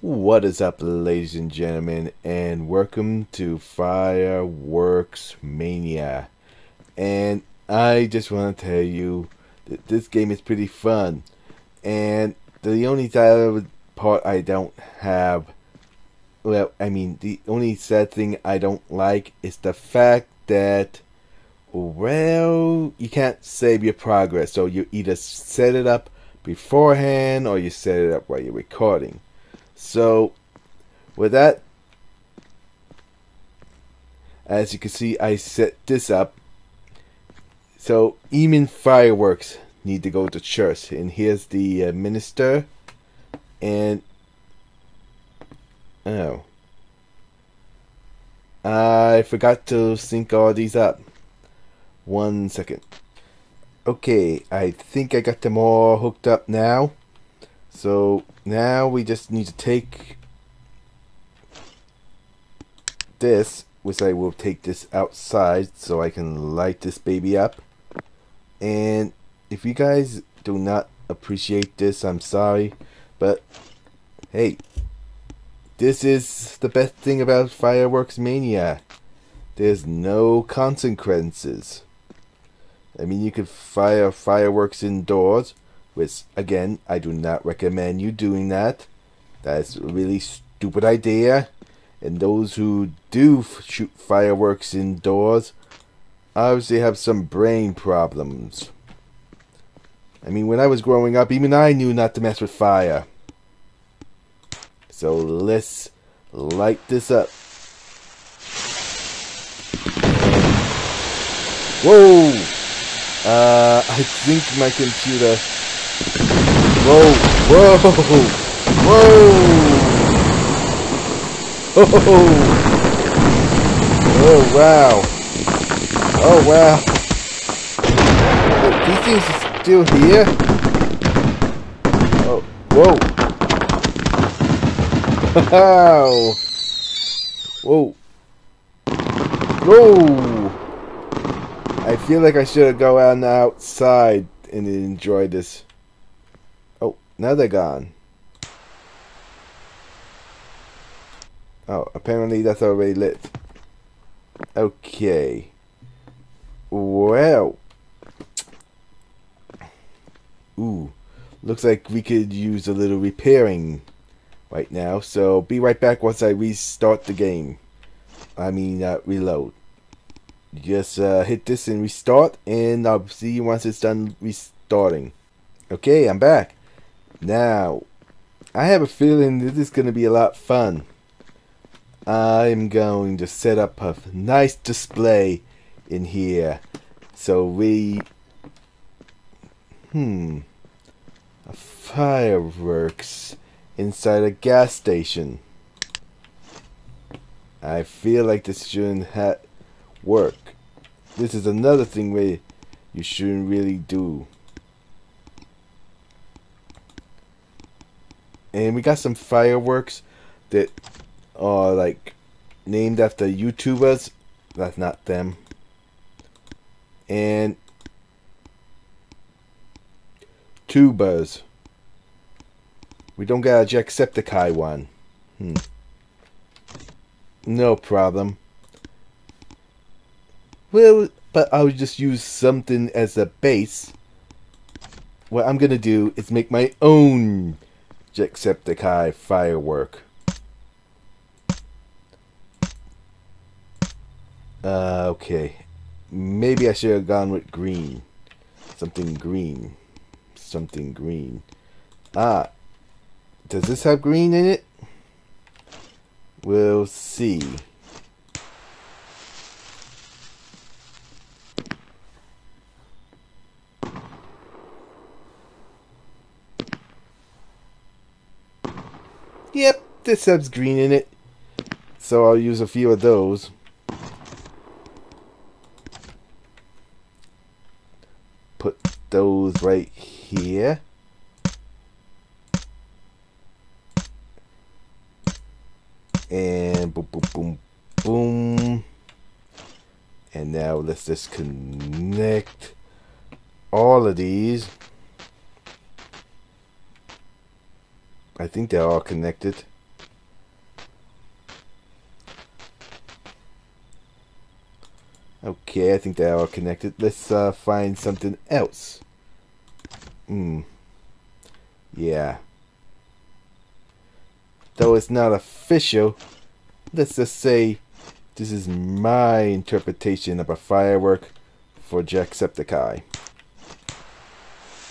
What is up, ladies and gentlemen, and welcome to Fireworks Mania. And I just want to tell you that this game is pretty fun. And the only part I don't have, well, I mean, the only sad thing I don't like is the fact that, well, you can't save your progress. So you either set it up beforehand or you set it up while you're recording. So, with that, as you can see, I set this up. So, even fireworks need to go to church. And here's the uh, minister. And, oh. I forgot to sync all these up. One second. Okay, I think I got them all hooked up now. So now we just need to take this, which I will take this outside so I can light this baby up. And if you guys do not appreciate this, I'm sorry. But hey, this is the best thing about Fireworks Mania. There's no consequences. I mean, you could fire fireworks indoors which again I do not recommend you doing that. That's a really stupid idea. And those who do shoot fireworks indoors obviously have some brain problems. I mean, when I was growing up, even I knew not to mess with fire. So let's light this up. Whoa! Uh, I think my computer Whoa, whoa, whoa! Oh, oh, oh wow! Oh wow! These things are still here? Oh, whoa! Wow! Whoa! Whoa! I feel like I should have go out outside and enjoy this. Now they're gone. Oh, apparently that's already lit. Okay. Well. Ooh. Looks like we could use a little repairing right now. So be right back once I restart the game. I mean, uh, reload. Just uh, hit this and restart, and I'll see you once it's done restarting. Okay, I'm back. Now, I have a feeling this is going to be a lot fun. I'm going to set up a nice display in here. So we... Hmm. A fireworks inside a gas station. I feel like this shouldn't ha work. This is another thing where you shouldn't really do. And we got some fireworks that are like named after YouTubers. That's not them. And tubers. We don't got a Jacksepticeye one. Hmm. No problem. Well, but I'll just use something as a base. What I'm gonna do is make my own Jacksepticeye firework. Uh, okay. Maybe I should have gone with green. Something green. Something green. Ah. Does this have green in it? We'll see. Yep, this has green in it. So I'll use a few of those. Put those right here. And boom, boom, boom, boom. And now let's just connect all of these. I think they are connected. Okay, I think they are connected. Let's uh, find something else. Hmm. Yeah. Though it's not official, let's just say this is my interpretation of a firework for Jacksepticeye.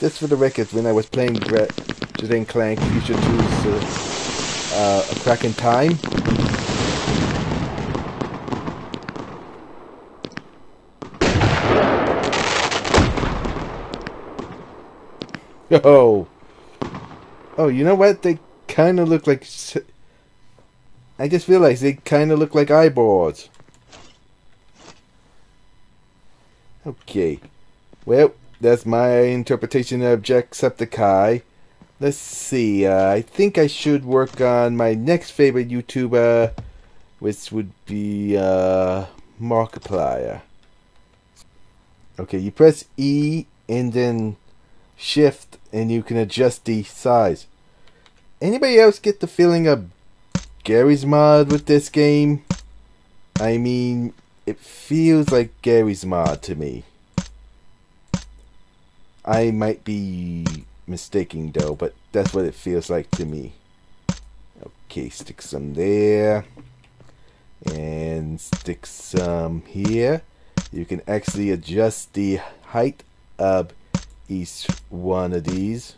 Just for the record, when I was playing Brett. Ratchet and Clank Future 2's uh, uh, A Crack in Time, Oh. Oh, you know what? They kind of look like... I just realized they kind of look like eyeballs. Okay. Well, that's my interpretation of Jacksepticeye. Let's see. Uh, I think I should work on my next favorite YouTuber, which would be uh, Markiplier. Okay, you press E and then Shift and you can adjust the size. Anybody else get the feeling of Garry's Mod with this game? I mean, it feels like Garry's Mod to me. I might be mistaking though, but that's what it feels like to me. Okay, stick some there. And stick some here. You can actually adjust the height of each one of these.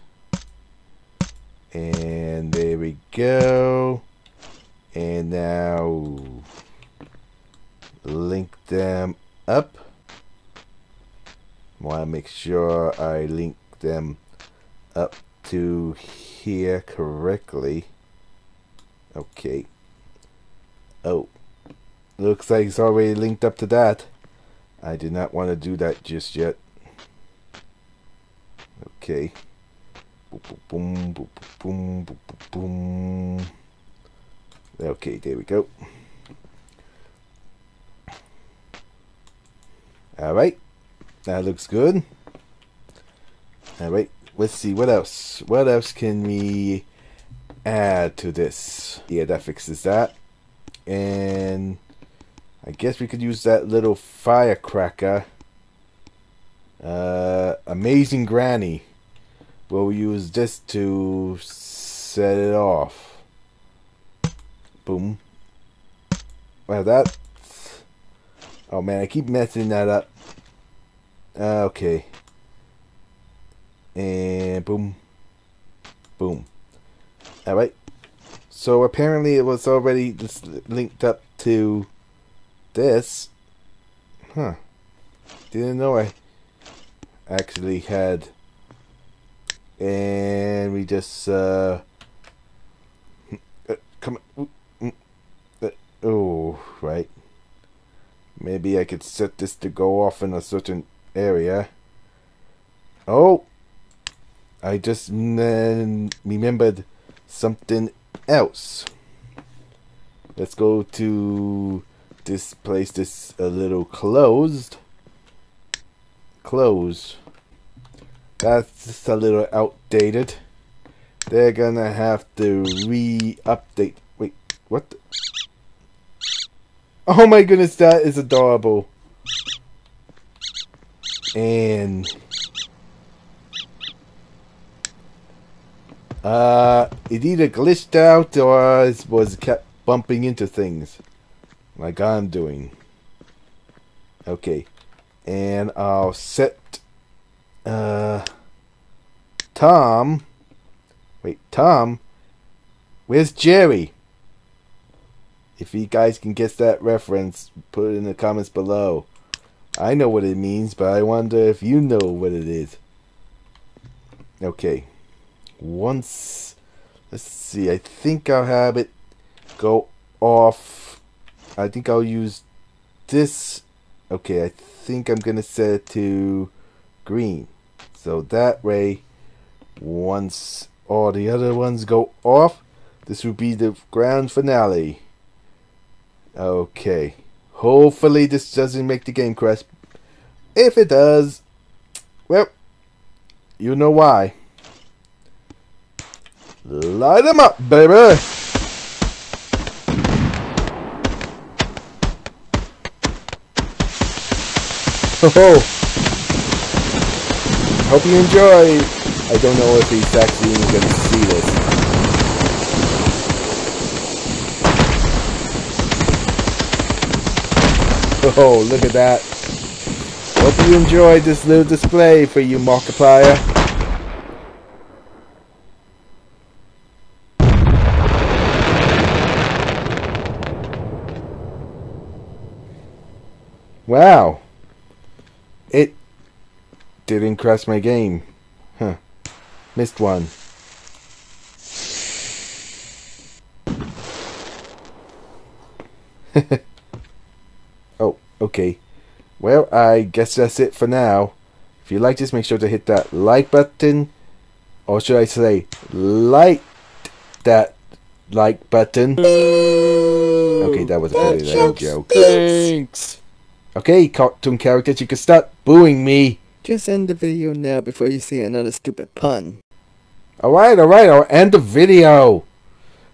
And there we go. And now link them up. Want to make sure I link them up to here correctly. Okay. Oh. Looks like it's already linked up to that. I did not want to do that just yet. Okay. Boom, boom, boom, boom, boom, boom. Okay, there we go. Alright. That looks good. Alright, let's see, what else? What else can we add to this? Yeah, that fixes that. And I guess we could use that little firecracker. Uh, Amazing Granny. We'll use this to set it off. Boom. Well, that... Oh man, I keep messing that up. Uh, okay. And boom. Boom. Alright. So apparently it was already just linked up to this. Huh. Didn't know I actually had and we just uh, uh come uh, oh right maybe I could set this to go off in a certain area oh I just then remembered something else let's go to this place that's a little closed close that's just a little outdated. They're gonna have to re-update. Wait, what? Oh my goodness, that is adorable. And uh, it either glitched out or it was kept bumping into things, like I'm doing. Okay, and I'll set uh, Tom. Wait, Tom. Where's Jerry? If you guys can guess that reference, put it in the comments below. I know what it means, but I wonder if you know what it is. Okay. Once, let's see, I think I'll have it go off. I think I'll use this. Okay, I think I'm going to set it to green. So that way, once all the other ones go off, this will be the grand finale. Okay. Hopefully this doesn't make the game crash. If it does, well, you know why. Light them up, baby! Oh! Hope you enjoy! I don't know if he's actually even gonna see this. Oh, look at that. Hope you enjoyed this little display for you, Markiplier. Wow. It didn't crash my game. Huh. Missed one. oh, okay. Well, I guess that's it for now. If you like this, make sure to hit that like button. Or should I say, like that like button. Okay, that was a very lame joke. Thanks. Okay, cartoon characters, you can start booing me. Just end the video now before you see another stupid pun. Alright, alright, I'll end the video.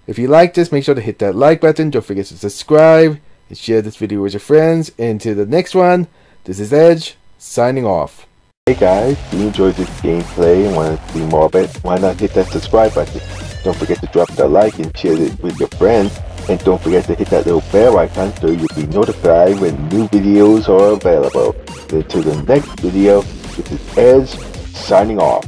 If you like this, make sure to hit that like button. Don't forget to subscribe and share this video with your friends. And to the next one, this is Edge, signing off. Hey guys, if you enjoyed this gameplay and want to see more of it, why not hit that subscribe button? Don't forget to drop that like and share it with your friends. And don't forget to hit that little bell icon so you'll be notified when new videos are available. Until the next video, this is Edge, signing off.